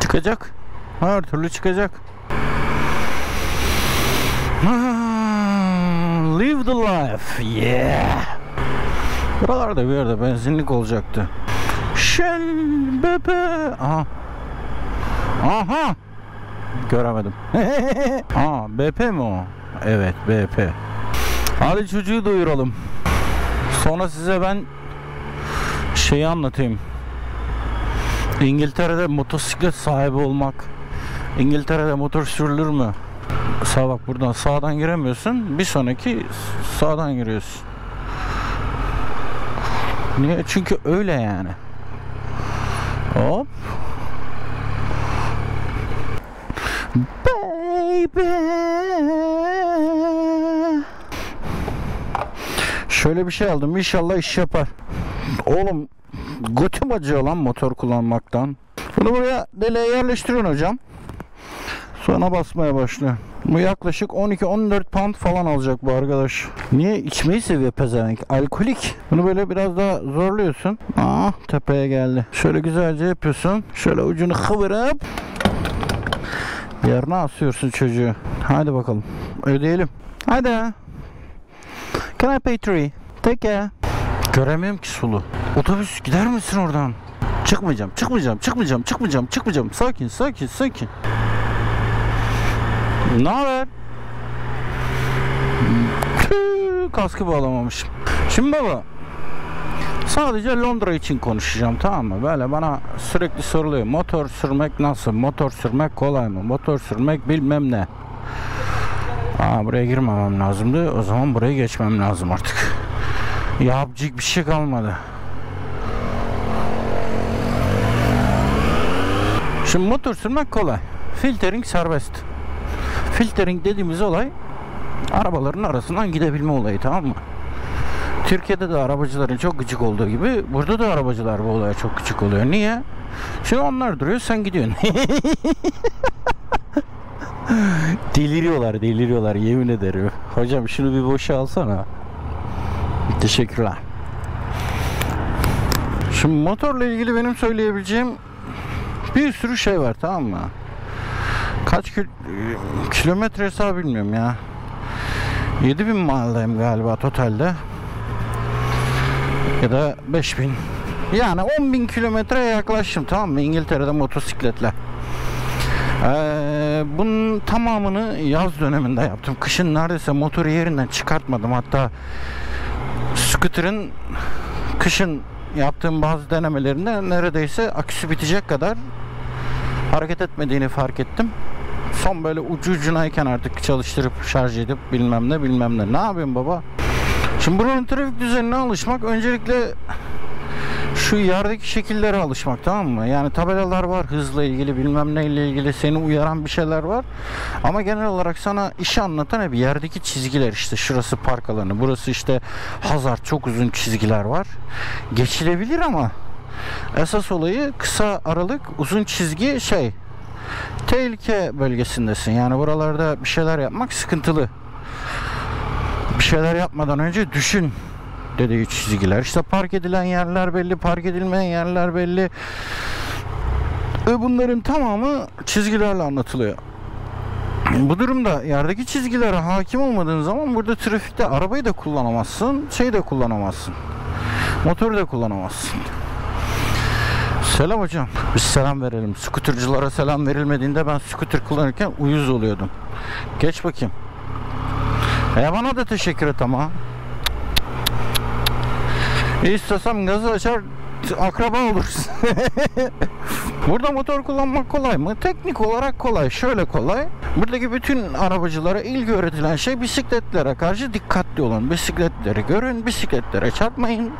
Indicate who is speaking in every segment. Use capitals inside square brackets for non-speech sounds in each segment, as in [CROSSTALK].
Speaker 1: Çıkacak. Her türlü çıkacak. Live the life. Yeah. Buralarda bir yerde benzinlik olacaktı. Shell bebe. Aha. Aha. Göremedim. [LAUGHS] Aa BP mi o? Evet BP. Hadi çocuğu duyuralım. Sonra size ben şeyi anlatayım. İngiltere'de motosiklet sahibi olmak. İngiltere'de motor sürülür mü? Sağ bak buradan sağdan giremiyorsun. Bir sonraki sağdan giriyorsun. Niye? Çünkü öyle yani. Hop. Baby. Şöyle bir şey aldım. İnşallah iş yapar. Oğlum götüm acıyor lan motor kullanmaktan. Bunu buraya deliğe yerleştiriyorsun hocam. Sonra basmaya başlıyor. Bu yaklaşık 12-14 pound falan alacak bu arkadaş. Niye içmeyi seviyor pezevenk? Alkolik. Bunu böyle biraz daha zorluyorsun. Aa tepeye geldi. Şöyle güzelce yapıyorsun. Şöyle ucunu kıvırıp yerine asıyorsun çocuğu. Hadi bakalım. Ödeyelim. Hadi. Can I pay three? Take care. Göremiyorum ki sulu. Otobüs gider misin oradan? Çıkmayacağım, çıkmayacağım, çıkmayacağım, çıkmayacağım, çıkmayacağım. Sakin, sakin, sakin. Ne haber? Kaskı bağlamamışım. Şimdi baba sadece Londra için konuşacağım tamam mı? Böyle bana sürekli soruluyor. Motor sürmek nasıl? Motor sürmek kolay mı? Motor sürmek bilmem ne. Aa, buraya girmemem lazımdı. O zaman buraya geçmem lazım artık. Yapacak bir şey kalmadı. Şimdi motor sürmek kolay. Filtering serbest. Filtering dediğimiz olay arabaların arasından gidebilme olayı tamam mı? Türkiye'de de arabacıların çok gıcık olduğu gibi burada da arabacılar bu olaya çok gıcık oluyor. Niye? Şimdi onlar duruyor sen gidiyorsun. [LAUGHS] [LAUGHS] deliriyorlar deliriyorlar yemin ederim. Hocam şunu bir boşa alsana. Teşekkürler. Şimdi motorla ilgili benim söyleyebileceğim bir sürü şey var tamam mı? Kaç kil kilometre hesabı bilmiyorum ya. 7000 mile'dayım galiba totalde. Ya da 5000. Yani 10.000 kilometreye yaklaştım tamam mı İngiltere'de motosikletle. Ee, bunun tamamını yaz döneminde yaptım. Kışın neredeyse motoru yerinden çıkartmadım. Hatta scooter'ın kışın yaptığım bazı denemelerinde neredeyse aküsü bitecek kadar hareket etmediğini fark ettim. Son böyle ucu ucunayken artık çalıştırıp şarj edip bilmem ne bilmem ne. Ne yapayım baba? Şimdi buranın trafik düzenine alışmak öncelikle şu yerdeki şekillere alışmak tamam mı? Yani tabelalar var hızla ilgili bilmem neyle ilgili seni uyaran bir şeyler var. Ama genel olarak sana işi anlatan hep yerdeki çizgiler işte şurası park alanı burası işte hazard çok uzun çizgiler var. Geçilebilir ama esas olayı kısa aralık uzun çizgi şey tehlike bölgesindesin. Yani buralarda bir şeyler yapmak sıkıntılı. Bir şeyler yapmadan önce düşün dediği çizgiler. İşte park edilen yerler belli, park edilmeyen yerler belli. Ve bunların tamamı çizgilerle anlatılıyor. Bu durumda yerdeki çizgilere hakim olmadığın zaman burada trafikte arabayı da kullanamazsın, şeyi de kullanamazsın. Motoru da kullanamazsın. Selam hocam. Biz selam verelim. Skutercılara selam verilmediğinde ben skuter kullanırken uyuz oluyordum. Geç bakayım. E bana da teşekkür et ama. İstesem gazı açar akraba oluruz. [LAUGHS] Burada motor kullanmak kolay mı? Teknik olarak kolay. Şöyle kolay. Buradaki bütün arabacılara ilgi öğretilen şey bisikletlere karşı dikkatli olun. Bisikletleri görün, bisikletlere çarpmayın.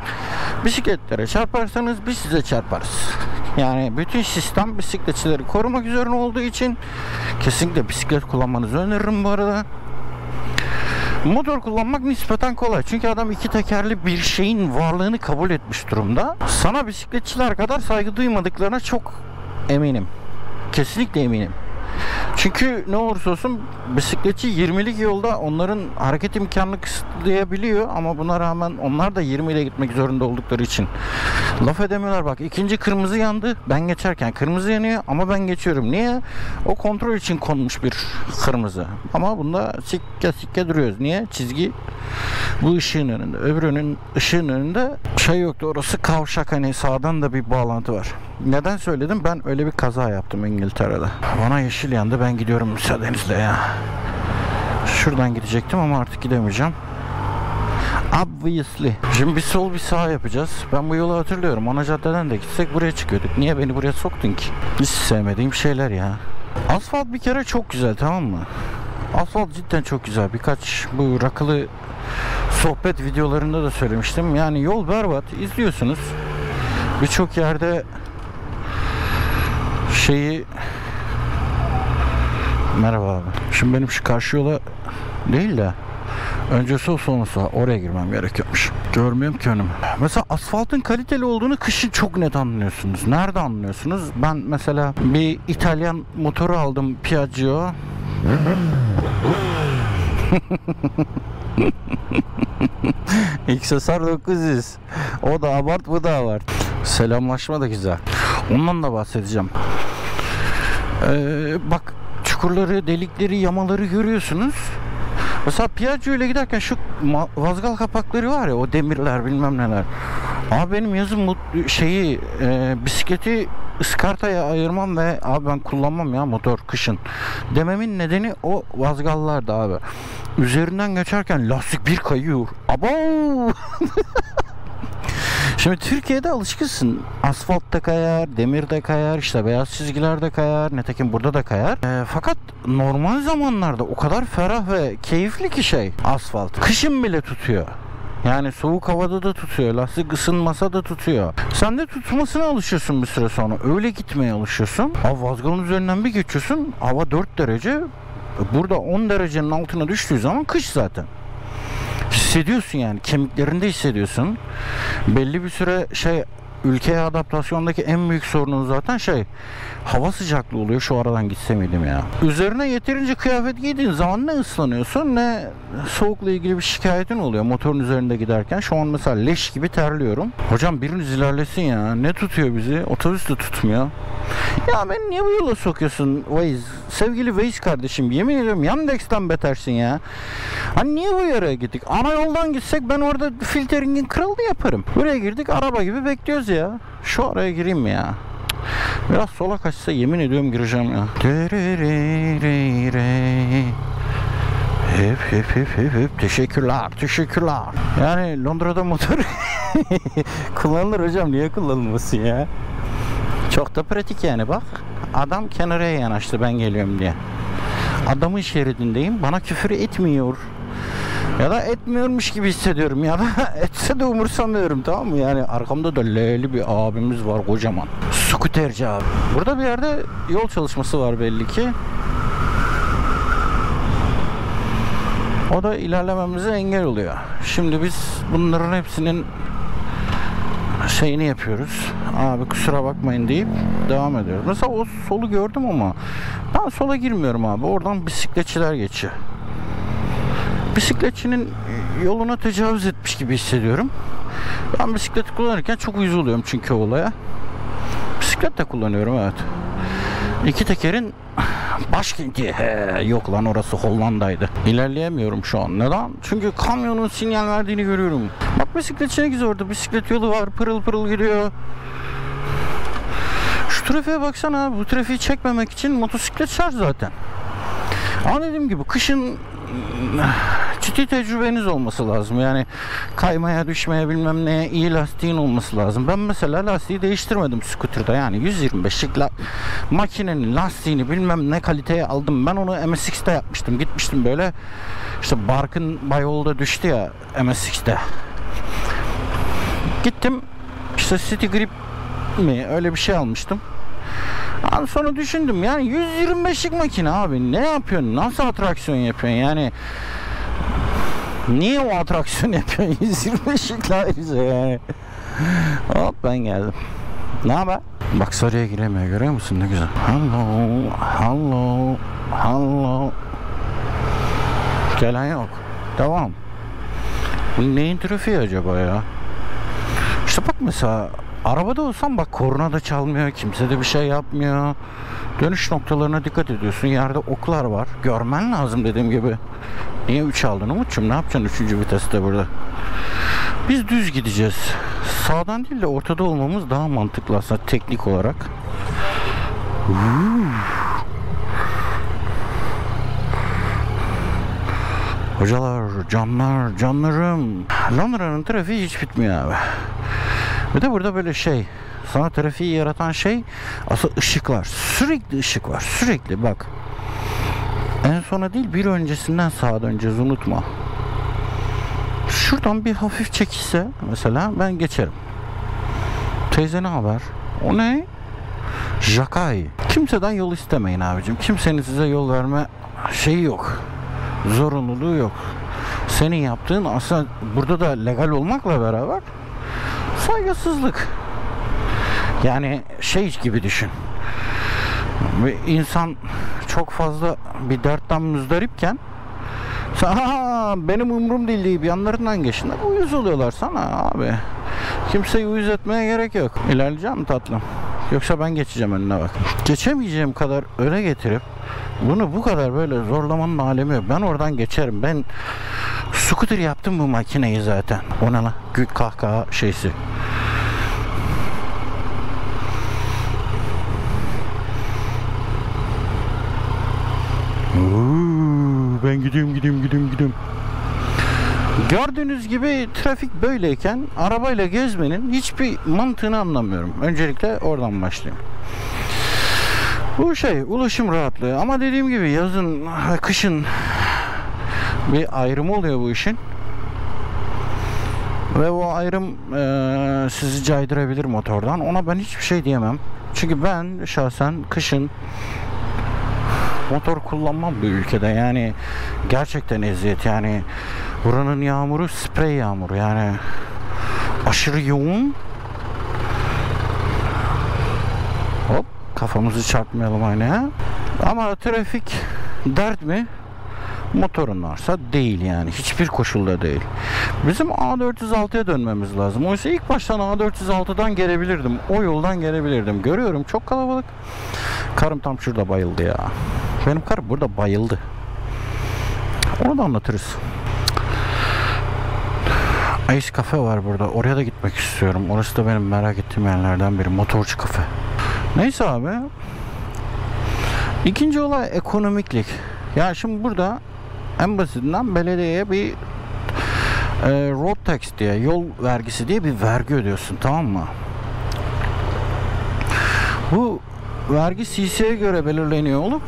Speaker 1: Bisikletlere çarparsanız biz size çarparız. Yani bütün sistem bisikletçileri korumak üzerine olduğu için kesinlikle bisiklet kullanmanızı öneririm bu arada. Motor kullanmak nispeten kolay. Çünkü adam iki tekerli bir şeyin varlığını kabul etmiş durumda. Sana bisikletçiler kadar saygı duymadıklarına çok eminim. Kesinlikle eminim. Çünkü ne olursa olsun bisikletçi 20'lik yolda onların hareket imkanını kısıtlayabiliyor ama buna rağmen onlar da 20 ile gitmek zorunda oldukları için laf edemiyorlar bak. İkinci kırmızı yandı. Ben geçerken kırmızı yanıyor ama ben geçiyorum. Niye? O kontrol için konmuş bir kırmızı. Ama bunda sikke sikke duruyoruz. Niye? Çizgi bu ışığın önünde. Öbürünün ışığın önünde şey yoktu. Orası kavşak. Hani sağdan da bir bağlantı var. Neden söyledim? Ben öyle bir kaza yaptım İngiltere'de. Bana yeşil yandı. Ben gidiyorum müsaadenizle ya. Şuradan gidecektim ama artık gidemeyeceğim Obviously. Şimdi bir sol bir sağ yapacağız. Ben bu yolu hatırlıyorum. Ana caddeden de gitsek buraya çıkıyorduk. Niye beni buraya soktun ki? Hiç sevmediğim şeyler ya. Asfalt bir kere çok güzel tamam mı? Asfalt cidden çok güzel. Birkaç bu rakılı sohbet videolarında da söylemiştim. Yani yol berbat. İzliyorsunuz. Birçok yerde şeyi Merhaba abi. Şimdi benim şu karşı yola değil de önce sol sonra sağ oraya girmem gerekiyormuş. Görmüyorum ki önümü. Mesela asfaltın kaliteli olduğunu kışın çok net anlıyorsunuz. Nerede anlıyorsunuz? Ben mesela bir İtalyan motoru aldım Piaggio. XSR 900. O da abart bu da abart. Selamlaşma da güzel. Ondan da bahsedeceğim. Ee, bak çukurları, delikleri, yamaları görüyorsunuz. Mesela Piaggio ile giderken şu vazgal kapakları var ya o demirler bilmem neler. Abi benim yazın şeyi e, bisikleti ıskartaya ayırmam ve abi ben kullanmam ya motor kışın dememin nedeni o vazgallardı abi. Üzerinden geçerken lastik bir kayıyor. Abo! [LAUGHS] Şimdi Türkiye'de alışkınsın. Asfalt da kayar, demir de kayar, işte beyaz çizgiler de kayar. Netekim burada da kayar. Ee, fakat normal zamanlarda o kadar ferah ve keyifli ki şey asfalt. Kışın bile tutuyor. Yani soğuk havada da tutuyor. Lastik ısınmasa da tutuyor. Sen de tutmasına alışıyorsun bir süre sonra. Öyle gitmeye alışıyorsun. Abi vazgalın üzerinden bir geçiyorsun. Hava 4 derece. Burada 10 derecenin altına düştüğü zaman kış zaten hissediyorsun yani kemiklerinde hissediyorsun. Belli bir süre şey ülkeye adaptasyondaki en büyük sorunun zaten şey hava sıcaklığı oluyor şu aradan gitse miydim ya. Üzerine yeterince kıyafet giydiğin zaman ne ıslanıyorsun ne soğukla ilgili bir şikayetin oluyor motorun üzerinde giderken. Şu an mesela leş gibi terliyorum. Hocam biriniz ilerlesin ya. Ne tutuyor bizi? Otobüs de tutmuyor. Ya beni niye bu yola sokuyorsun Waze? Sevgili Waze kardeşim yemin ediyorum Yandex'ten betersin ya. Hani niye bu yere gittik? Ana yoldan gitsek ben orada filteringin kralını yaparım. Buraya girdik araba gibi bekliyoruz ya. Şu araya gireyim mi ya? Biraz sola kaçsa yemin ediyorum gireceğim ya. Hep hep hep hep hep teşekkürler teşekkürler. Yani Londra'da motor [LAUGHS] kullanılır hocam niye kullanılmasın ya? Çok da pratik yani bak. Adam kenaraya yanaştı ben geliyorum diye. Adamın şeridindeyim bana küfür etmiyor. Ya da etmiyormuş gibi hissediyorum ya da [LAUGHS] etse de umursamıyorum tamam mı? Yani arkamda da L'li bir abimiz var kocaman. Skuterci abi. Burada bir yerde yol çalışması var belli ki. O da ilerlememize engel oluyor. Şimdi biz bunların hepsinin şeyini yapıyoruz. Abi kusura bakmayın deyip devam ediyoruz. Mesela o solu gördüm ama ben sola girmiyorum abi. Oradan bisikletçiler geçiyor. Bisikletçinin yoluna tecavüz etmiş gibi hissediyorum. Ben bisiklet kullanırken çok uyuz oluyorum çünkü olaya. Bisiklet de kullanıyorum evet. İki tekerin başkenti. He, yok lan orası Hollanda'ydı. İlerleyemiyorum şu an. Neden? Çünkü kamyonun sinyal verdiğini görüyorum. Bak bisikletçi ne güzel orada. Bisiklet yolu var. Pırıl pırıl gidiyor. Şu trafiğe baksana. Bu trafiği çekmemek için motosiklet şarj zaten. Ama dediğim gibi kışın ciddi tecrübeniz olması lazım. Yani kaymaya, düşmeye bilmem neye iyi lastiğin olması lazım. Ben mesela lastiği değiştirmedim scooter'da. Yani 125'lik la makinenin lastiğini bilmem ne kaliteye aldım. Ben onu MSX'te yapmıştım. Gitmiştim böyle işte Barkın Bayol'da düştü ya MSX'te. Gittim işte City Grip mi öyle bir şey almıştım. Abi sonra düşündüm yani 125'lik makine abi ne yapıyorsun? Nasıl atraksiyon yapıyorsun? Yani niye o atraksiyon [LAUGHS] yapıyorsun? 125'lik ayrıca yani. Hop ben geldim. Ne haber? Bak sarıya giremiyor görüyor musun ne güzel. Hello, hello, hello. Gelen yok. Devam. Bu neyin trafiği acaba ya? İşte bak mesela arabada olsam bak korna da çalmıyor, kimse de bir şey yapmıyor. Dönüş noktalarına dikkat ediyorsun. Yerde oklar var. Görmen lazım dediğim gibi. Niye 3 aldın Umut'cum? Ne yapacaksın 3. viteste burada? Biz düz gideceğiz. Sağdan değil de ortada olmamız daha mantıklı aslında teknik olarak. Hocalar, canlar, canlarım. Londra'nın trafiği hiç bitmiyor abi. Bir de burada böyle şey, sana trafiği yaratan şey aslında ışıklar. Sürekli ışık var. Sürekli bak. En sona değil bir öncesinden sağa döneceğiz unutma. Şuradan bir hafif çekilse mesela ben geçerim. Teyze ne haber? O ne? Jakai. Kimseden yol istemeyin abicim. Kimsenin size yol verme şeyi yok. Zorunluluğu yok. Senin yaptığın aslında burada da legal olmakla beraber saygısızlık. Yani şey gibi düşün. Bir insan çok fazla bir dertten müzdaripken "Aa, benim umrum değil deyip yanlarından geçin. Uyuz oluyorlar sana abi. Kimseyi uyuz etmeye gerek yok. İlerleyeceğim tatlım? Yoksa ben geçeceğim önüne bak. Geçemeyeceğim kadar öne getirip bunu bu kadar böyle zorlamanın alemi yok. Ben oradan geçerim. Ben scooter yaptım bu makineyi zaten. O ne lan? Gül kahkaha şeysi. Ben gidiyorum gidiyorum gidiyorum gidiyorum. Gördüğünüz gibi trafik böyleyken arabayla gezmenin hiçbir mantığını anlamıyorum. Öncelikle oradan başlayayım. Bu şey ulaşım rahatlığı ama dediğim gibi yazın kışın bir ayrımı oluyor bu işin. Ve o ayrım eee, sizi caydırabilir motordan. Ona ben hiçbir şey diyemem. Çünkü ben şahsen kışın motor kullanmam bu ülkede. Yani gerçekten eziyet. Yani buranın yağmuru sprey yağmuru. Yani aşırı yoğun. Hop kafamızı çarpmayalım aynaya. Ama trafik dert mi? Motorun varsa değil yani. Hiçbir koşulda değil. Bizim A406'ya dönmemiz lazım. Oysa ilk baştan A406'dan gelebilirdim. O yoldan gelebilirdim. Görüyorum çok kalabalık. Karım tam şurada bayıldı ya. Benim karım burada bayıldı. Onu da anlatırız. Ice Cafe var burada. Oraya da gitmek istiyorum. Orası da benim merak ettiğim yerlerden biri. Motorcu kafe. Neyse abi. İkinci olay ekonomiklik. Ya şimdi burada en basitinden belediyeye bir e, road tax diye, yol vergisi diye bir vergi ödüyorsun tamam mı? Bu vergi CC'ye göre belirleniyor olup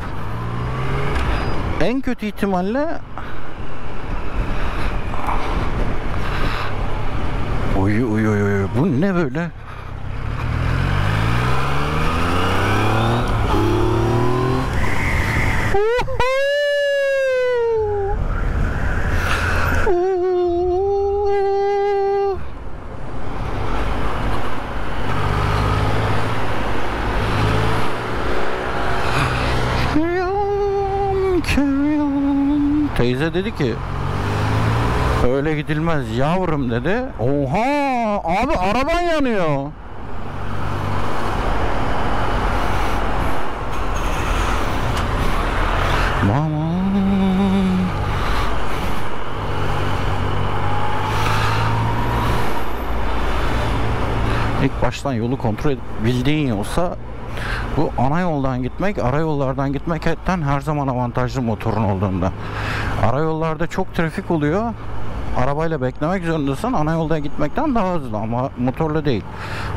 Speaker 1: en kötü ihtimalle oy oy oy bu ne böyle? Teyze dedi ki öyle gidilmez yavrum dedi. Oha abi araban yanıyor. Mama. İlk baştan yolu kontrol edip bildiğin yolsa bu ana yoldan gitmek, ara yollardan gitmekten her zaman avantajlı motorun olduğunda. Ara yollarda çok trafik oluyor. Arabayla beklemek zorundasın. Ana yolda gitmekten daha hızlı ama motorla değil.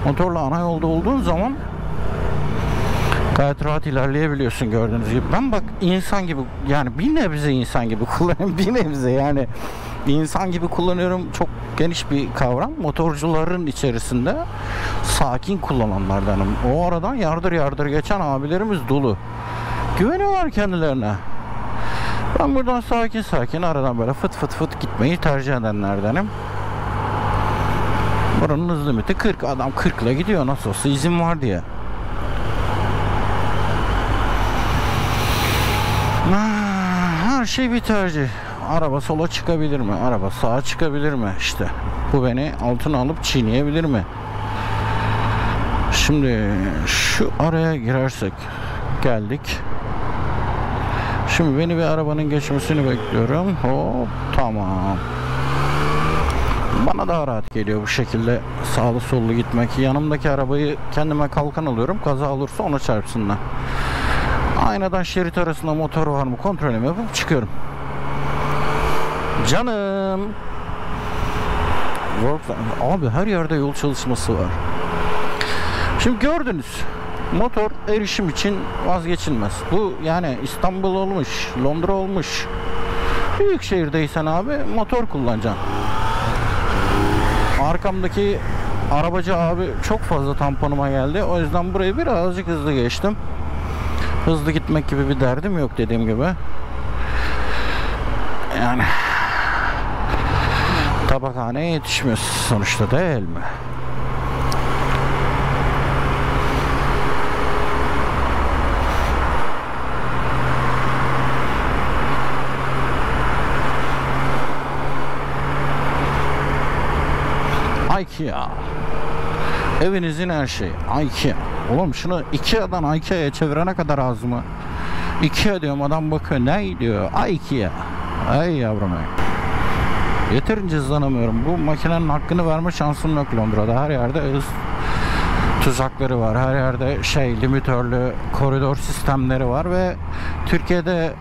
Speaker 1: Motorla ana yolda olduğun zaman gayet rahat ilerleyebiliyorsun gördüğünüz gibi. Ben bak insan gibi yani bir nebze insan gibi [LAUGHS] kullanıyorum. Bir nebze yani insan gibi kullanıyorum. Çok geniş bir kavram. Motorcuların içerisinde sakin kullananlardanım. O aradan yardır yardır geçen abilerimiz dolu. Güveniyorlar kendilerine. Ben buradan sakin sakin aradan böyle fıt fıt fıt gitmeyi tercih edenlerdenim. Buranın hız limiti 40. Adam 40 ile gidiyor nasıl olsa izin var diye. Ah, her şey bir tercih. Araba sola çıkabilir mi? Araba sağa çıkabilir mi? İşte bu beni altına alıp çiğneyebilir mi? Şimdi şu araya girersek geldik. Şimdi beni bir arabanın geçmesini bekliyorum. Hop tamam. Bana daha rahat geliyor bu şekilde sağlı sollu gitmek. Yanımdaki arabayı kendime kalkan alıyorum. Kaza olursa ona çarpsınlar. Aynadan şerit arasında motor var mı kontrolümü yapıp çıkıyorum. Canım. Abi her yerde yol çalışması var. Şimdi gördünüz. Motor erişim için vazgeçilmez. Bu yani İstanbul olmuş, Londra olmuş. Büyük şehirdeysen abi motor kullanacaksın. Arkamdaki arabacı abi çok fazla tamponuma geldi. O yüzden burayı birazcık hızlı geçtim. Hızlı gitmek gibi bir derdim yok dediğim gibi. Yani tabakhaneye yetişmiyoruz sonuçta değil mi? IKEA. Evinizin her şeyi. IKEA. Oğlum şunu Ikea'dan IKEA'ya çevirene kadar ağzımı. Ikea diyorum adam bakıyor. Ne diyor? IKEA. Ay yavrum ay. Yeterince hızlanamıyorum. Bu makinenin hakkını verme şansım yok Londra'da. Her yerde hız tuzakları var. Her yerde şey limitörlü koridor sistemleri var ve Türkiye'de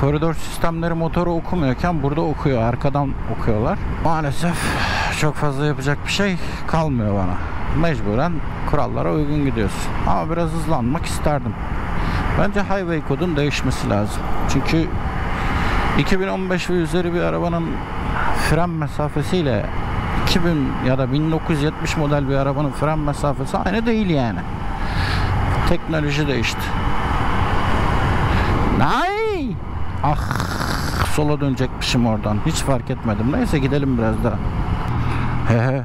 Speaker 1: koridor sistemleri motoru okumuyorken burada okuyor. Arkadan okuyorlar. Maalesef çok fazla yapacak bir şey kalmıyor bana. Mecburen kurallara uygun gidiyorsun. Ama biraz hızlanmak isterdim. Bence highway kodun değişmesi lazım. Çünkü 2015 ve üzeri bir arabanın fren mesafesiyle 2000 ya da 1970 model bir arabanın fren mesafesi aynı değil yani. Teknoloji değişti. Nay! Ah sola dönecekmişim oradan. Hiç fark etmedim. Neyse gidelim biraz daha. He he.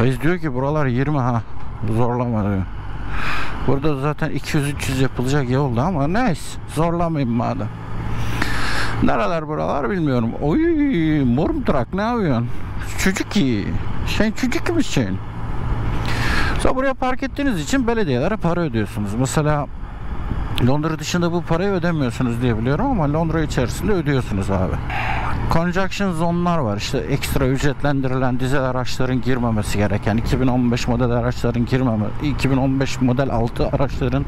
Speaker 1: Reis diyor ki buralar 20 ha. Zorlama diyor. Burada zaten 200-300 yapılacak yolda ama neyse. Zorlamayayım madem. Nereler buralar bilmiyorum. Oy Murmtrak ne yapıyorsun? Çocuk iyi. Sen çocuk musun? Sonra buraya park ettiğiniz için belediyelere para ödüyorsunuz. Mesela Londra dışında bu parayı ödemiyorsunuz diye biliyorum ama Londra içerisinde ödüyorsunuz abi. Conjunction zonlar var. İşte ekstra ücretlendirilen dizel araçların girmemesi gereken, 2015 model araçların girmeme, 2015 model altı araçların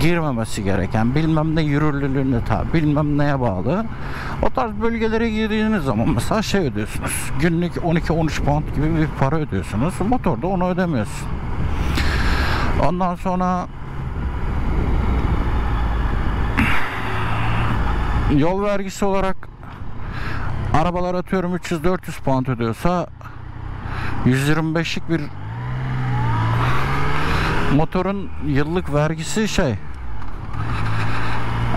Speaker 1: girmemesi gereken, bilmem ne yürürlülüğüne tabi, bilmem neye bağlı. O tarz bölgelere girdiğiniz zaman mesela şey ödüyorsunuz. Günlük 12-13 pound gibi bir para ödüyorsunuz. Motorda onu ödemiyorsun. Ondan sonra yol vergisi olarak arabalar atıyorum 300-400 pound ödüyorsa 125'lik bir motorun yıllık vergisi şey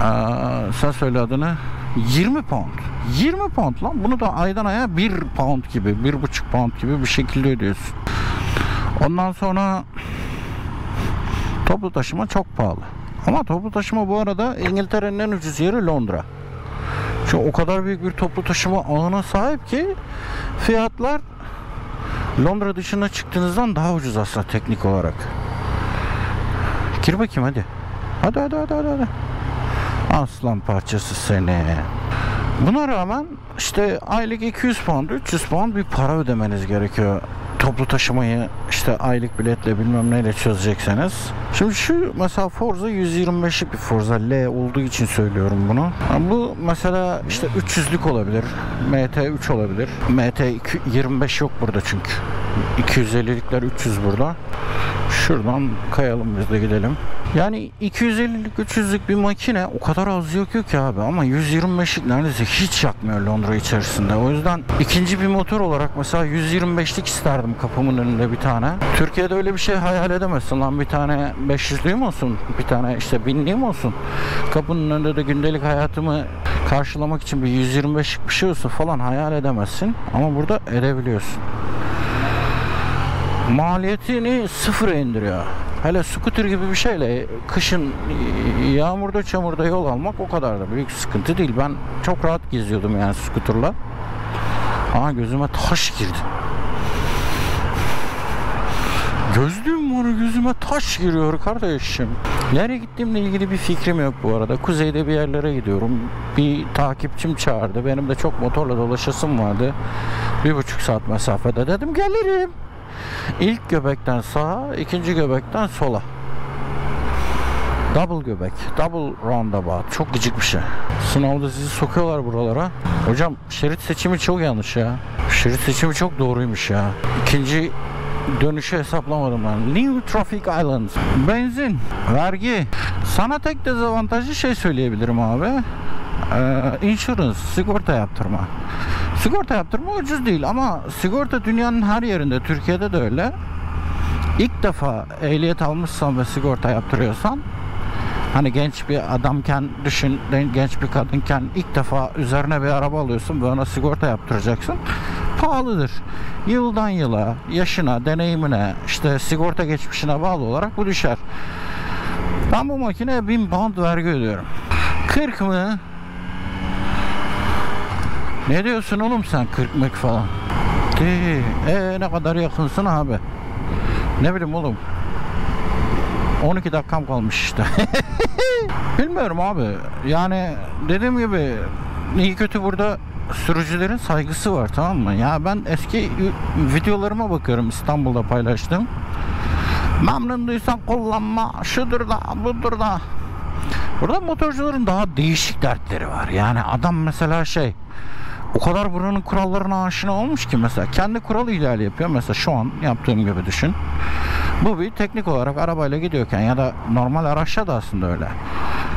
Speaker 1: Aa, sen söyle adını 20 pound. 20 pound lan. Bunu da aydan aya 1 pound gibi 1,5 pound gibi bir şekilde ödüyorsun. Ondan sonra toplu taşıma çok pahalı. Ama toplu taşıma bu arada İngiltere'nin en ucuz yeri Londra çünkü o kadar büyük bir toplu taşıma ağına sahip ki fiyatlar Londra dışına çıktığınızdan daha ucuz aslında teknik olarak. Gir bakayım hadi. Hadi hadi hadi hadi. hadi. Aslan parçası seni. Buna rağmen işte aylık 200 pound, 300 pound bir para ödemeniz gerekiyor. Toplu taşımayı işte aylık biletle bilmem neyle çözecekseniz. Şimdi şu mesela Forza 125'lik bir Forza L olduğu için söylüyorum bunu. Ha, Bu mesela işte 300'lük olabilir. MT3 olabilir. MT 25 yok burada çünkü. 250'likler 300 burada. Şuradan kayalım biz de gidelim. Yani 250'lik 300'lük bir makine o kadar az yakıyor ki abi ama 125'lik neredeyse hiç yakmıyor Londra içerisinde. O yüzden ikinci bir motor olarak mesela 125'lik isterdim kapımın önünde bir tane. Türkiye'de öyle bir şey hayal edemezsin lan bir tane 500'lüğüm olsun bir tane işte binliğim olsun. Kapının önünde de gündelik hayatımı karşılamak için bir 125'lik bir şey olsun falan hayal edemezsin. Ama burada edebiliyorsun maliyetini sıfıra indiriyor. Hele scooter gibi bir şeyle kışın yağmurda çamurda yol almak o kadar da büyük sıkıntı değil. Ben çok rahat geziyordum yani scooterla. Aa gözüme taş girdi. Gözlüğüm var gözüme taş giriyor kardeşim. Nereye gittiğimle ilgili bir fikrim yok bu arada. Kuzeyde bir yerlere gidiyorum. Bir takipçim çağırdı. Benim de çok motorla dolaşasım vardı. Bir buçuk saat mesafede dedim gelirim. İlk göbekten sağa, ikinci göbekten sola. Double göbek, double roundabout. Çok gıcık bir şey. Sınavda sizi sokuyorlar buralara. Hocam şerit seçimi çok yanlış ya. Şerit seçimi çok doğruymuş ya. İkinci dönüşü hesaplamadım ben. New Traffic Islands. Benzin, vergi. Sana tek dezavantajlı şey söyleyebilirim abi. Ee, insurance, sigorta yaptırma. Sigorta yaptırma ucuz değil ama sigorta dünyanın her yerinde, Türkiye'de de öyle. İlk defa ehliyet almışsan ve sigorta yaptırıyorsan Hani genç bir adamken düşün, genç bir kadınken ilk defa üzerine bir araba alıyorsun ve ona sigorta yaptıracaksın. Pahalıdır. Yıldan yıla, yaşına, deneyimine, işte sigorta geçmişine bağlı olarak bu düşer. Ben bu makineye 1000 pound vergi ödüyorum. 40 mı? Ne diyorsun oğlum sen 40 mık falan? Değil. Ee, ne kadar yakınsın abi? Ne bileyim oğlum. 12 dakikam kalmış işte. [LAUGHS] Bilmiyorum abi. Yani dediğim gibi iyi kötü burada sürücülerin saygısı var tamam mı? Ya ben eski videolarıma bakıyorum İstanbul'da paylaştım. Memnun değilsen kullanma, şudur da, budur da. Burada motorcuların daha değişik dertleri var. Yani adam mesela şey o kadar buranın kurallarına aşina olmuş ki mesela kendi kuralı ihlali yapıyor. Mesela şu an yaptığım gibi düşün. Bu bir teknik olarak arabayla gidiyorken ya da normal araçla da aslında öyle.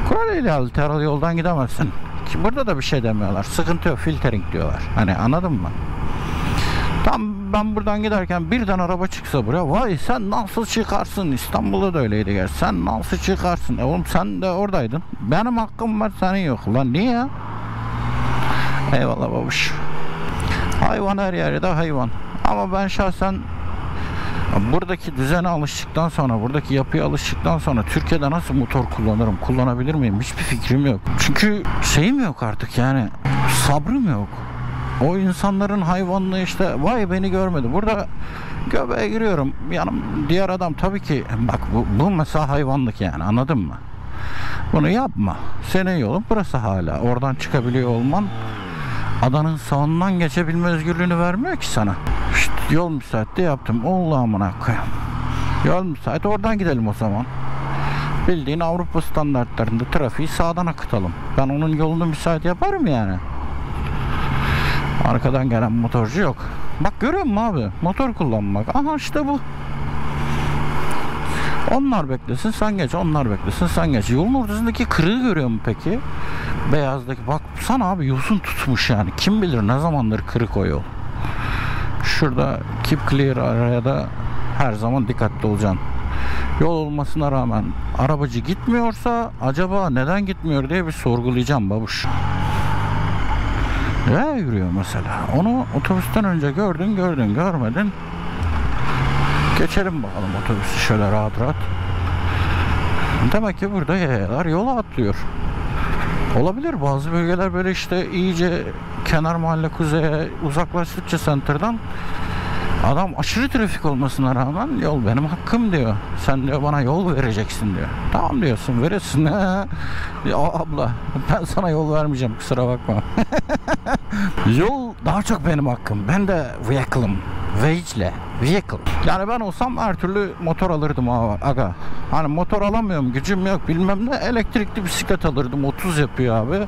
Speaker 1: Kural ihlali taralı yoldan gidemezsin. Ki burada da bir şey demiyorlar. Sıkıntı yok filtering diyorlar. Hani anladın mı? Tam ben buradan giderken birden araba çıksa buraya vay sen nasıl çıkarsın İstanbul'da da öyleydi gel sen nasıl çıkarsın e oğlum sen de oradaydın benim hakkım var senin yok lan niye eyvallah babuş hayvan her yerde hayvan ama ben şahsen buradaki düzene alıştıktan sonra buradaki yapıya alıştıktan sonra Türkiye'de nasıl motor kullanırım kullanabilir miyim hiçbir fikrim yok çünkü şeyim yok artık yani sabrım yok o insanların hayvanlığı işte vay beni görmedi. Burada göbeğe giriyorum. Yanım diğer adam tabii ki bak bu, bu mesela hayvanlık yani anladın mı? Bunu yapma. Senin yolun burası hala. Oradan çıkabiliyor olman adanın sağından geçebilme özgürlüğünü vermiyor ki sana. İşte yol müsait de yaptım. Allah amına koyayım. Yol müsait oradan gidelim o zaman. Bildiğin Avrupa standartlarında trafiği sağdan akıtalım. Ben onun yolunu müsait yaparım yani. Arkadan gelen motorcu yok. Bak görüyor musun abi? Motor kullanmak. Aha işte bu. Onlar beklesin sen geç. Onlar beklesin sen geç. Yolun ortasındaki kırığı görüyor mu peki? Beyazdaki. Bak sana abi yosun tutmuş yani. Kim bilir ne zamandır kırık o yol. Şurada keep clear araya da her zaman dikkatli olacaksın. Yol olmasına rağmen arabacı gitmiyorsa acaba neden gitmiyor diye bir sorgulayacağım babuş. Ne yürüyor mesela. Onu otobüsten önce gördün gördün görmedin. Geçelim bakalım otobüsü şöyle rahat rahat. Demek ki burada yayalar yola atlıyor. Olabilir bazı bölgeler böyle işte iyice kenar mahalle kuzeye uzaklaştıkça center'dan adam aşırı trafik olmasına rağmen yol benim hakkım diyor. Sen diyor bana yol vereceksin diyor. Tamam diyorsun verirsin. [LAUGHS] ya abla ben sana yol vermeyeceğim kusura bakma. [LAUGHS] yol daha çok benim hakkım. Ben de vehicle'ım. Vehicle. Vehicle. Yani ben olsam her türlü motor alırdım aga. Hani motor alamıyorum gücüm yok bilmem ne elektrikli bisiklet alırdım 30 yapıyor abi.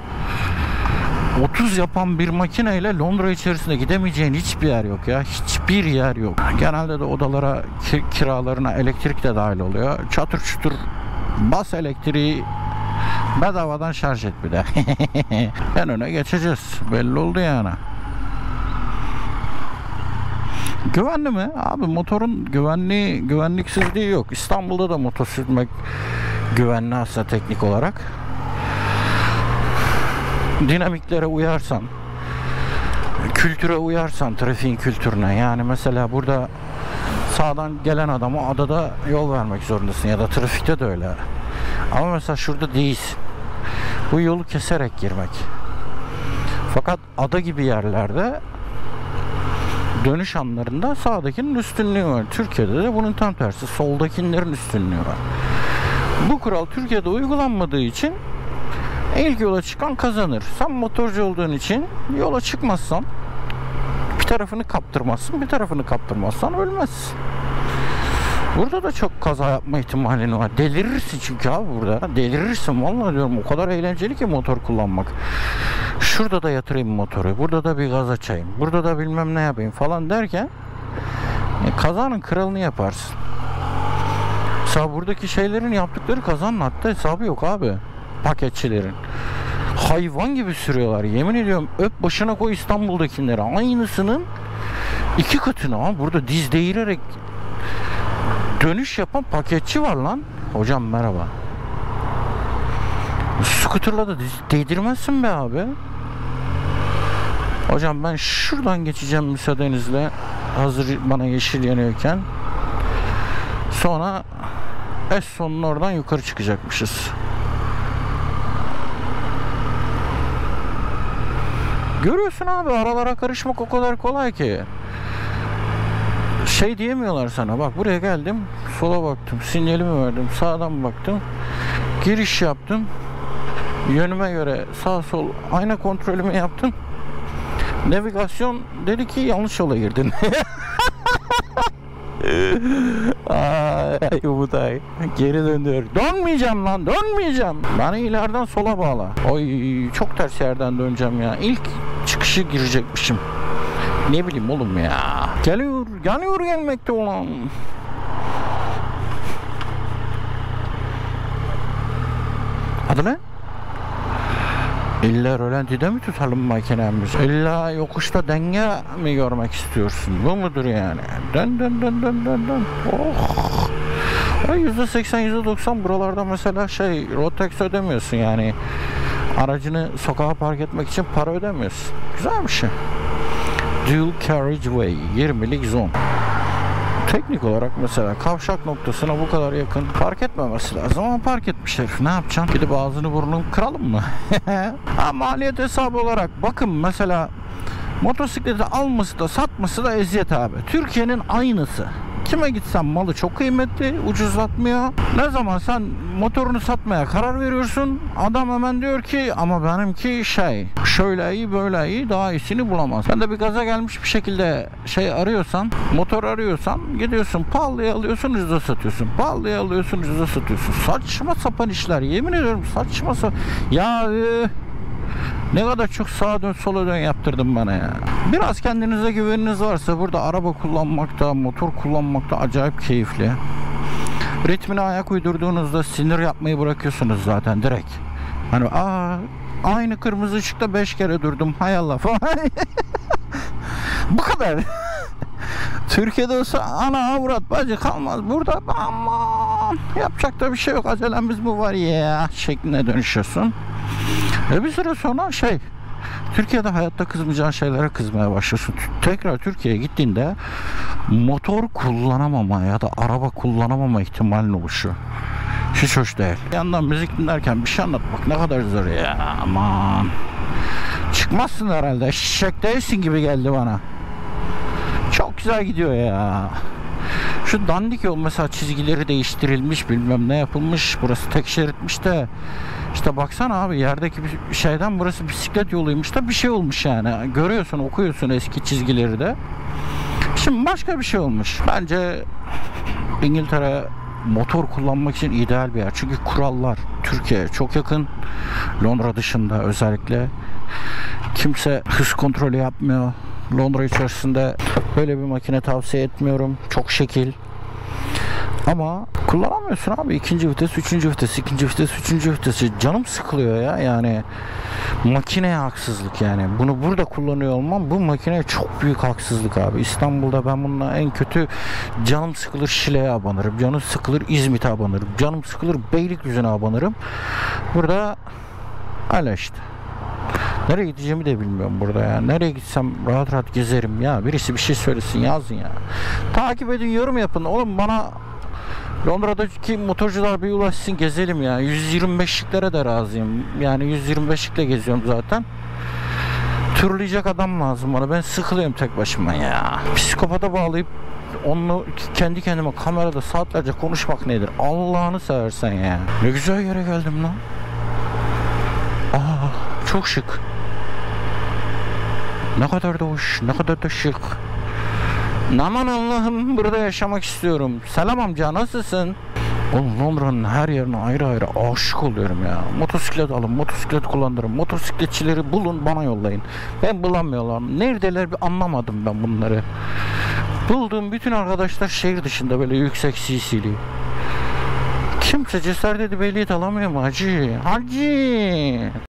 Speaker 1: 30 yapan bir makineyle Londra içerisinde gidemeyeceğin hiçbir yer yok ya. Hiçbir yer yok. Genelde de odalara kiralarına elektrik de dahil oluyor. Çatır çutur bas elektriği bedavadan şarj et bir de. [LAUGHS] en öne geçeceğiz. Belli oldu yani. Güvenli mi? Abi motorun güvenliği, güvenliksizliği yok. İstanbul'da da motor sürmek güvenli aslında teknik olarak. Dinamiklere uyarsan, kültüre uyarsan, trafiğin kültürüne. Yani mesela burada sağdan gelen adama adada yol vermek zorundasın ya da trafikte de öyle. Ama mesela şurada değilsin. Bu yolu keserek girmek. Fakat ada gibi yerlerde dönüş anlarında sağdakinin üstünlüğü var. Türkiye'de de bunun tam tersi. Soldakilerin üstünlüğü var. Bu kural Türkiye'de uygulanmadığı için ilk yola çıkan kazanır. Sen motorcu olduğun için yola çıkmazsan bir tarafını kaptırmazsın, bir tarafını kaptırmazsan ölmezsin. Burada da çok kaza yapma ihtimalin var. Delirirsin çünkü abi burada. Delirirsin vallahi diyorum. O kadar eğlenceli ki motor kullanmak. Şurada da yatırayım motoru. Burada da bir gaz açayım. Burada da bilmem ne yapayım falan derken e, kazanın kralını yaparsın. Mesela buradaki şeylerin yaptıkları kazanın hatta hesabı yok abi. Paketçilerin. Hayvan gibi sürüyorlar. Yemin ediyorum öp başına koy İstanbul'dakileri. Aynısının iki katını ama burada diz değirerek dönüş yapan paketçi var lan. Hocam merhaba. Scooter'la da değdirmezsin be abi. Hocam ben şuradan geçeceğim müsaadenizle. Hazır bana yeşil yanıyorken. Sonra es sonun oradan yukarı çıkacakmışız. Görüyorsun abi aralara karışmak o kadar kolay ki. Şey diyemiyorlar sana bak buraya geldim sola baktım sinyalimi verdim sağdan baktım giriş yaptım yönüme göre sağ sol ayna kontrolümü yaptım navigasyon dedi ki yanlış yola girdin [LAUGHS] Ay Umut ay. Geri dönüyor. Dönmeyeceğim lan dönmeyeceğim. Beni ileriden sola bağla. Oy çok ters yerden döneceğim ya. İlk çıkışı girecekmişim. Ne bileyim oğlum ya. Geliyor, geliyor gelmekte olan. Adı ne? İlla rölantide mi tutalım makinemiz? İlla yokuşta denge mi görmek istiyorsun? Bu mudur yani? Dön dön dön dön dön dön. Oh. Ay %80 %90 buralarda mesela şey road tax ödemiyorsun yani. Aracını sokağa park etmek için para ödemiyorsun. Güzel bir şey. Dual Carriageway 20'lik zon. Teknik olarak mesela kavşak noktasına bu kadar yakın park etmemesi lazım ama park etmiş herif. Ne yapacaksın? Gidip ağzını burnunu kıralım mı? [LAUGHS] ha, maliyet hesabı olarak bakın mesela motosikleti alması da satması da eziyet abi. Türkiye'nin aynısı. Kime gitsen malı çok kıymetli, ucuzlatmıyor. Ne zaman sen motorunu satmaya karar veriyorsun, adam hemen diyor ki ama benimki şey, şöyle iyi böyle iyi daha iyisini bulamaz. Sen de bir gaza gelmiş bir şekilde şey arıyorsan, motor arıyorsan gidiyorsun pahalıya alıyorsun ucuza satıyorsun. Pahalıya alıyorsun ucuza satıyorsun. Saçma sapan işler yemin ediyorum saçma sapan. Ya e, ne kadar çok sağa dön sola dön yaptırdın bana ya. Biraz kendinize güveniniz varsa burada araba kullanmakta, motor kullanmakta acayip keyifli. Ritmine ayak uydurduğunuzda sinir yapmayı bırakıyorsunuz zaten direkt. Hani aa aynı kırmızı ışıkta 5 kere durdum hay Allah falan. [LAUGHS] Bu kadar. [LAUGHS] Türkiye'de olsa ana avrat bacı kalmaz. Burada aman yapacak da bir şey yok. Acelemiz mi var ya şeklinde dönüşüyorsun. E bir süre sonra şey Türkiye'de hayatta kızmayacağın şeylere kızmaya başlıyorsun. Tekrar Türkiye'ye gittiğinde motor kullanamama ya da araba kullanamama ihtimalin oluşuyor. Hiç hoş değil. Bir yandan müzik dinlerken bir şey anlatmak ne kadar zor ya aman. Çıkmazsın herhalde. Şişek değilsin gibi geldi bana. Çok güzel gidiyor ya. Şu dandik yol mesela çizgileri değiştirilmiş bilmem ne yapılmış. Burası tek şeritmiş de işte baksana abi yerdeki bir şeyden burası bisiklet yoluymuş da bir şey olmuş yani. Görüyorsun okuyorsun eski çizgileri de. Şimdi başka bir şey olmuş. Bence İngiltere motor kullanmak için ideal bir yer. Çünkü kurallar Türkiye çok yakın. Londra dışında özellikle. Kimse hız kontrolü yapmıyor. Londra içerisinde böyle bir makine tavsiye etmiyorum. Çok şekil. Ama kullanamıyorsun abi. ikinci vites, üçüncü vites, ikinci vites, üçüncü vitesi. Canım sıkılıyor ya yani. Makineye haksızlık yani. Bunu burada kullanıyor olmam bu makineye çok büyük haksızlık abi. İstanbul'da ben bununla en kötü canım sıkılır Şile'ye abanırım. Canım sıkılır İzmit'e abanırım. Canım sıkılır Beylikdüzü'ne abanırım. Burada öyle işte. Nereye gideceğimi de bilmiyorum burada ya. Nereye gitsem rahat rahat gezerim ya. Birisi bir şey söylesin yazın ya. Takip edin yorum yapın. Oğlum bana Londra'daki motorcular bir ulaşsın gezelim ya. 125'liklere de razıyım. Yani 125'likle geziyorum zaten. Turlayacak adam lazım bana. Ben sıkılıyorum tek başıma ya. Psikopata bağlayıp onunla kendi kendime kamerada saatlerce konuşmak nedir? Allah'ını seversen ya. Ne güzel yere geldim lan. Aa, çok şık. Ne kadar da hoş, ne kadar da şık. Aman Allah'ım burada yaşamak istiyorum. Selam amca nasılsın? Oğlum Londra'nın her yerine ayrı ayrı aşık oluyorum ya. Motosiklet alın, motosiklet kullanırım. Motosikletçileri bulun bana yollayın. Ben bulamıyorlar. Neredeler bir anlamadım ben bunları. Bulduğum bütün arkadaşlar şehir dışında böyle yüksek CC'li. Kimse cesaret edip ehliyet alamıyor mu hacı? Hacı!